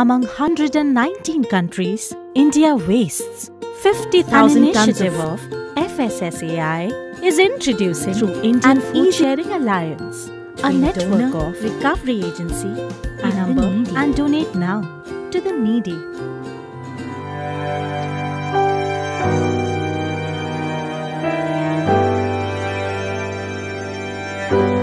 Among 119 countries, India wastes 50,000 tons of FSSAI is introducing through Indian an Food Sharing Alliance, a network donor, of recovery agency. and Number and donate now to the needy. Thank